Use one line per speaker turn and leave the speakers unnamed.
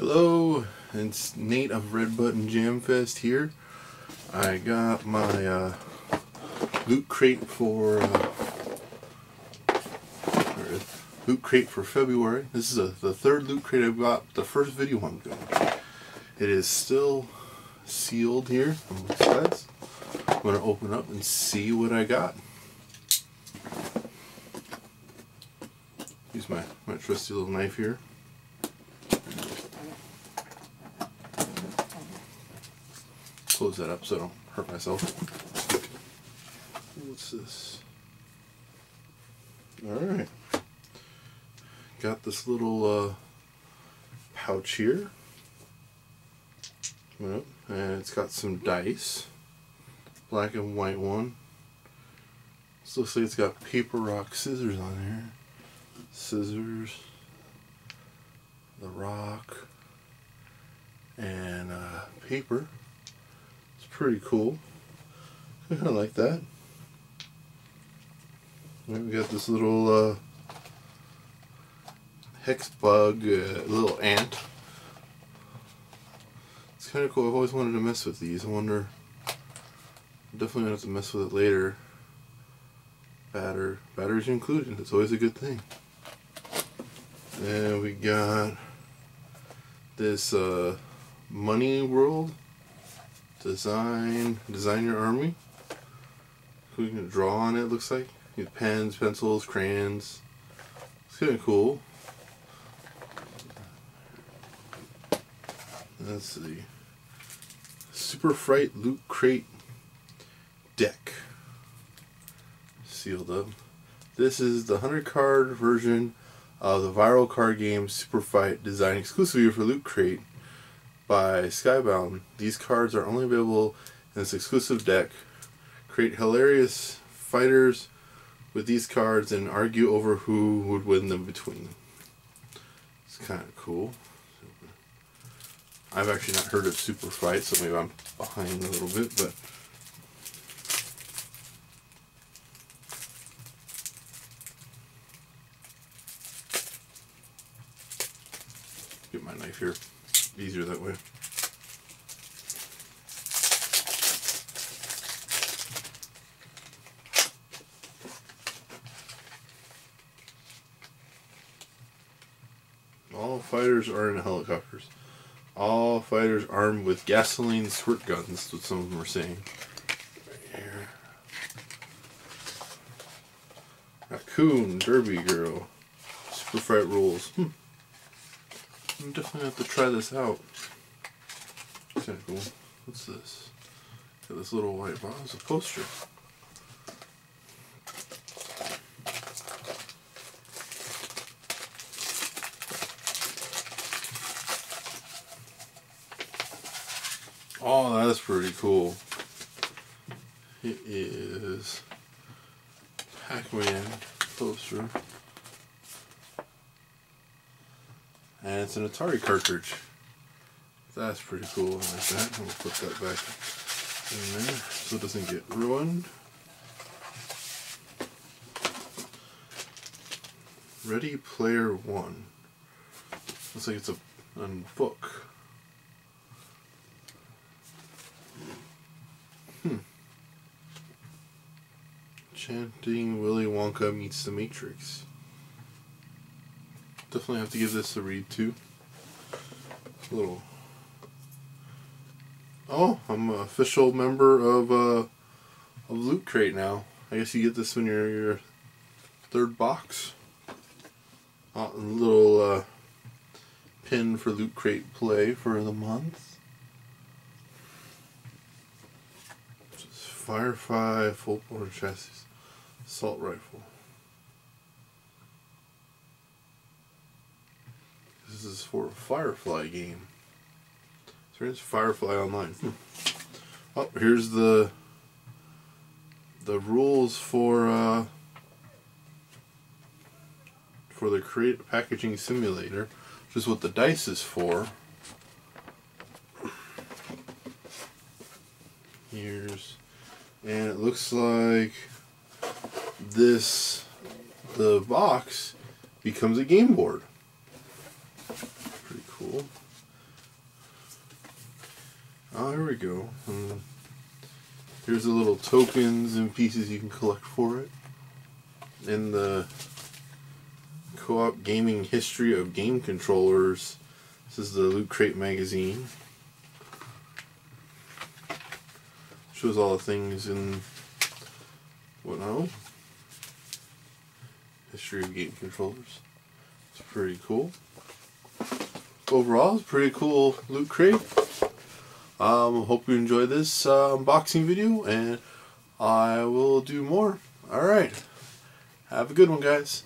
Hello, it's Nate of Red Button Jamfest here. I got my uh, loot crate for uh, loot crate for February. This is a, the third loot crate I've got. The first video I'm doing. It is still sealed here on both sides. I'm gonna open up and see what I got. Use my my trusty little knife here. Close that up so I don't hurt myself. What's this? Alright. Got this little uh, pouch here. And it's got some dice. Black and white one. This looks like it's got paper, rock, scissors on here. Scissors. The rock. And uh, paper pretty cool. I kind of like that. We got this little uh, hex bug, uh, little ant. It's kind of cool. I've always wanted to mess with these. I wonder. Definitely gonna have to mess with it later. Batter, batteries included. That's always a good thing. And we got this uh, Money World Design, design your army. We can draw on it, looks like. Use pens, pencils, crayons. It's kind of cool. Let's see. Super Fight Loot Crate deck. Sealed up. This is the 100 card version of the viral card game Super Fight designed exclusively for Loot Crate by Skybound. These cards are only available in this exclusive deck. Create hilarious fighters with these cards and argue over who would win them between them. It's kind of cool. I've actually not heard of Super Fight, so maybe I'm behind a little bit, but get my knife here easier that way. All fighters are in helicopters. All fighters armed with gasoline squirt guns, what some of them are saying. Right here. Raccoon, Derby Girl. Super Fight Rules. Hmm. I'm definitely have to try this out. Kind of cool. What's this? Got this little white box, a poster. Oh, that's pretty cool. It is Pac-Man poster. And it's an Atari cartridge. That's pretty cool. I like that. We'll put that back in there so it doesn't get ruined. Ready Player One. Looks like it's a, a book. Hmm. Chanting Willy Wonka meets the Matrix definitely have to give this a read too. A little. Oh, I'm an official member of uh, of Loot Crate now. I guess you get this when you're your third box. Uh, little uh, pin for Loot Crate play for the month. Firefly full bore chassis assault rifle. This is for Firefly game. So here's Firefly Online. Hmm. Oh, here's the the rules for uh, for the create packaging simulator, which is what the dice is for. Here's and it looks like this the box becomes a game board cool. Oh, here we go. Um, here's the little tokens and pieces you can collect for it. In the co-op gaming history of game controllers, this is the Loot Crate magazine. Shows all the things in whatnot. History of game controllers. It's pretty cool. Overall, it's pretty cool loot crate. Um, hope you enjoy this uh, unboxing video, and I will do more. Alright. Have a good one, guys.